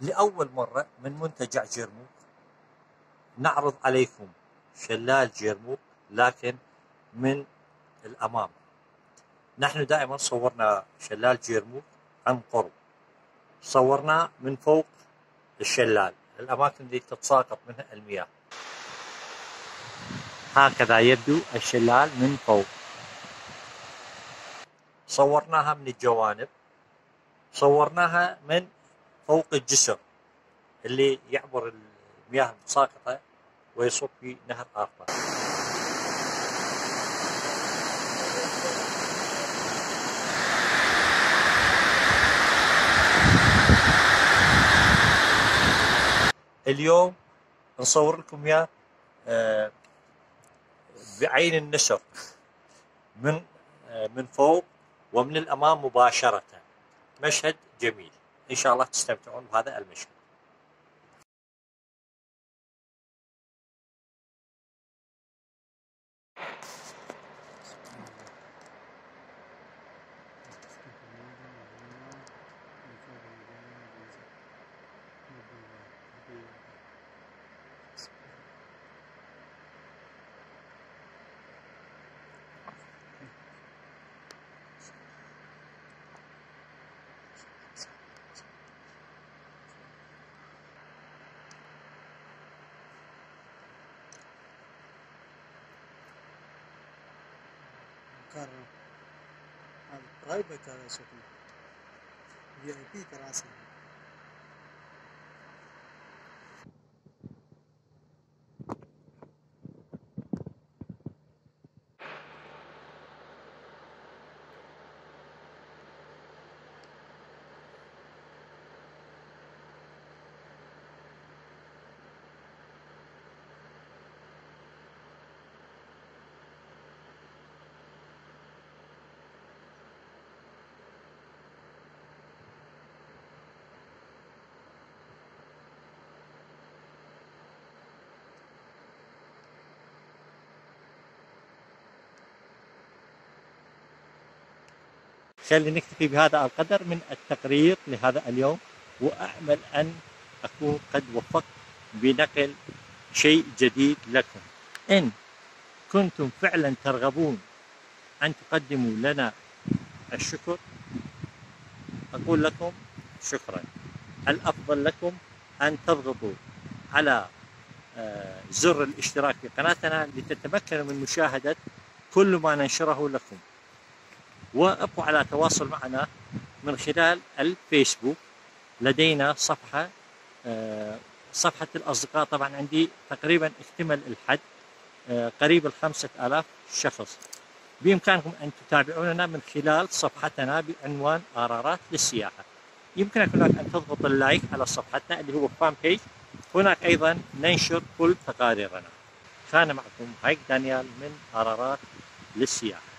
لأول مرة من منتجع جيرموك نعرض عليكم شلال جيرموك لكن من الأمام. نحن دائما صورنا شلال جيرموك عن قرب. صورناه من فوق الشلال. الأماكن اللي تتساقط منها المياه. هكذا يبدو الشلال من فوق. صورناها من الجوانب. صورناها من فوق الجسر اللي يعبر المياه المتساقطة ويصب في نهر آخر. اليوم نصور لكم إياه آه، بعين النسر من آه، من فوق ومن الأمام مباشرة. مشهد جميل. إن شاء الله تستمتعون بهذا المشهد. कर रहा हूँ अब ड्राइव बाई कर रहा है वी आई पी क्लास है। خلي نكتفي بهذا القدر من التقرير لهذا اليوم وأعمل أن أكون قد وفقت بنقل شيء جديد لكم. إن كنتم فعلا ترغبون أن تقدموا لنا الشكر أقول لكم شكرا. الأفضل لكم أن تضغطوا على آه، زر الاشتراك في قناتنا لتتمكنوا من مشاهدة كل ما ننشره لكم. وابقوا على تواصل معنا من خلال الفيسبوك. لدينا صفحة آه، صفحة الأصدقاء. طبعا عندي تقريبا اكتمل الحد آه، قريب الخمسة آلاف شخص. بإمكانكم أن تتابعوننا من خلال صفحتنا بعنوان قرارات للسياحة. يمكنك هناك أن تضغط ال like على صفحتنا اللي هو fan page هناك أيضا ننشر كل تقاريرنا. كان معكم هايك دانيال من قرارات للسياحة.